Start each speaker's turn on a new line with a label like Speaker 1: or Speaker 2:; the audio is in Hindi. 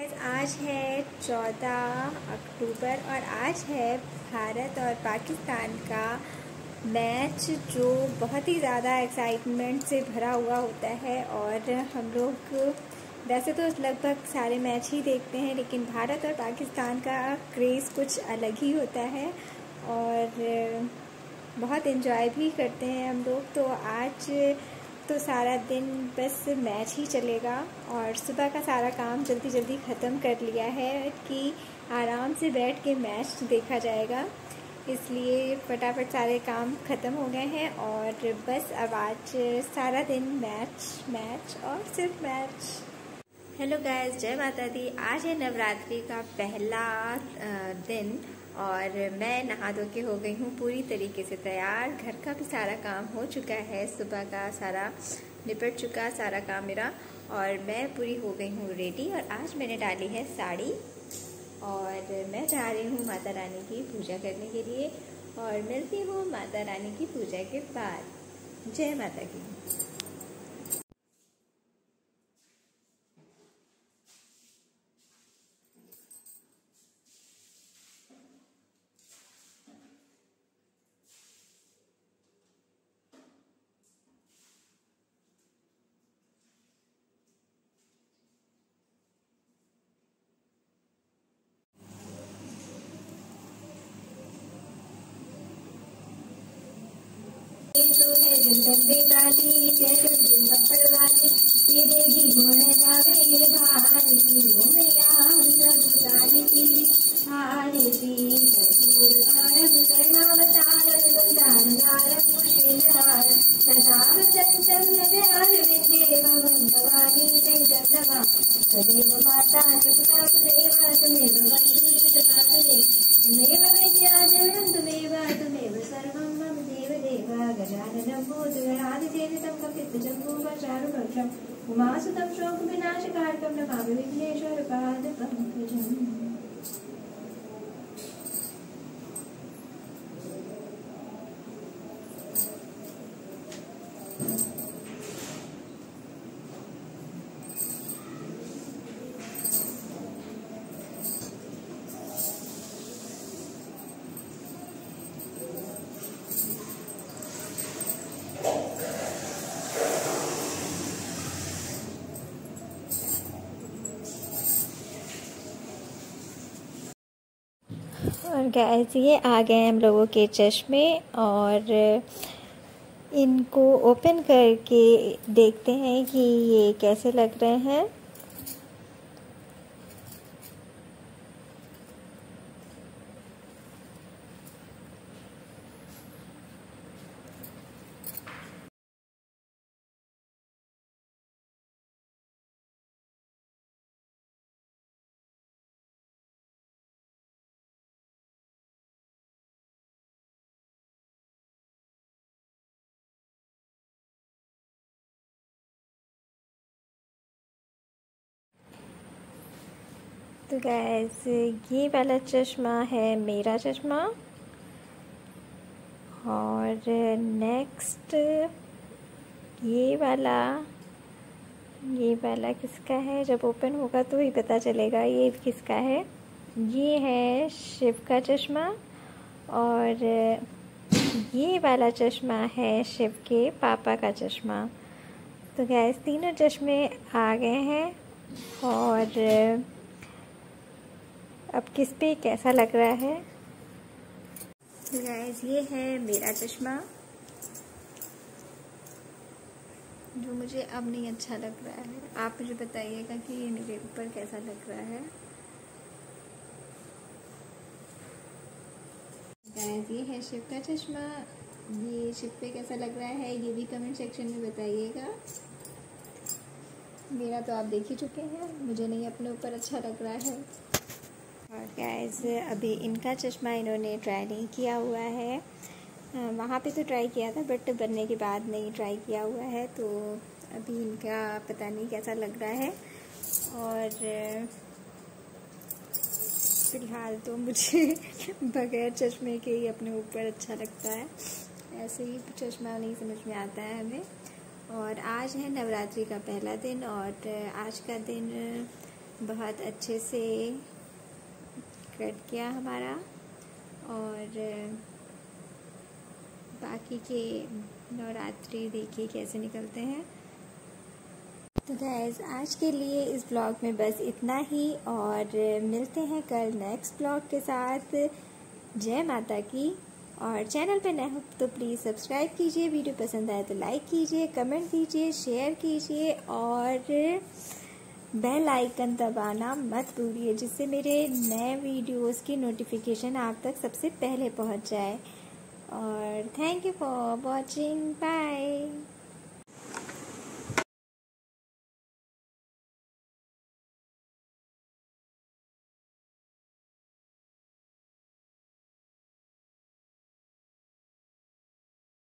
Speaker 1: आज है चौदह अक्टूबर और आज है भारत और पाकिस्तान का मैच जो बहुत ही ज़्यादा एक्साइटमेंट से भरा हुआ होता है और हम लोग, वैसे तो लगभग सारे मैच ही देखते हैं, लेकिन भारत और पाकिस्तान का क्रेज़ कुछ अलग ही होता है और बहुत इन्जॉय भी करते हैं हम लोग। तो आज तो सारा दिन बस मैच ही चलेगा और सुबह का सारा काम जल्दी जल्दी ख़त्म कर लिया है कि आराम से बैठ के मैच देखा जाएगा। इसलिए फटाफट सारे काम ख़त्म हो गए हैं और बस अब आज सारा दिन मैच मैच और सिर्फ़ मैच। हेलो गाइस जय माता दी। आज है नवरात्रि का पहला दिन। और मैं नहा धो के हो गई हूँ पूरी तरीके से तैयार। घर का भी सारा काम हो चुका है, सुबह का सारा निपट चुका, सारा काम मेरा। और मैं पूरी हो गई हूँ रेडी और आज मैंने डाली है साड़ी। और मैं जा रही हूँ माता रानी की पूजा करने के लिए और मिलती हूँ माता रानी की पूजा के बाद। जय माता की तो है दुर्गे मंगलवाली ये देवी गुण गावे भारती ओ मैया हम प्रभुतारी की भारती कपूर गौरव कर्णावतार संतान नारद कुशीलहार सदा वसंतम नगार विदेव भगवानी संजनमा सदैव माता सतता तुमेव तुमेव बन्धु सुतपा तुमे विद्याधरं तुमेव तुमेव सर्वं मम देवदेव गजाननं भूतगणादिसेवितं कपित्तजम्बूफचारुभक्षम् उमासुतं शोकविनाशकारकं नमामि विघ्नेश्वरपादपङ्कजम् और गैस ये आ गए हम लोगों के चश्मे और इनको ओपन करके देखते हैं कि ये कैसे लग रहे हैं। तो गैस ये वाला चश्मा है मेरा चश्मा। और नेक्स्ट ये वाला ये वाला किसका है? जब ओपन होगा तो ही पता चलेगा ये किसका है। ये है शिव का चश्मा। और ये वाला चश्मा है शिव के पापा का चश्मा। तो गैस तीनों चश्मे आ गए हैं। और अब किस पे कैसा लग रहा है? गाइस ये है मेरा चश्मा। जो मुझे अब नहीं अच्छा लग रहा है। आप मुझे बताइएगा कि ये मेरे ऊपर कैसा लग रहा है। गाइस ये है शिव का चश्मा। ये शिव पे कैसा लग रहा है, ये भी कमेंट सेक्शन में बताइएगा। मेरा तो आप देख ही चुके हैं। मुझे नहीं अपने ऊपर अच्छा लग रहा है। और गैस अभी इनका चश्मा इन्होंने ट्राई नहीं किया हुआ है। वहाँ पे तो ट्राई किया था बट बनने के बाद नहीं ट्राई किया हुआ है तो अभी इनका पता नहीं कैसा लग रहा है। और, फ़िलहाल तो मुझे बगैर चश्मे के ही अपने ऊपर अच्छा लगता है। ऐसे ही चश्मा नहीं समझ में आता है हमें। और आज है नवरात्रि का पहला दिन, और आज का दिन बहुत अच्छे से कट किया हमारा और, बाकी के नवरात्रि देखिए कैसे निकलते हैं। तो गैज़ आज के लिए इस ब्लॉग में बस इतना ही और मिलते हैं कल नेक्स्ट ब्लॉग के साथ। जय माता की। और चैनल पे नए हो तो प्लीज़ सब्सक्राइब कीजिए, वीडियो पसंद आए तो लाइक कीजिए कमेंट कीजिए शेयर कीजिए और बेल आइकन दबाना मत भूलिए, जिससे मेरे नए वीडियोस की नोटिफिकेशन आप तक सबसे पहले पहुँच जाए। और thank you for watching bye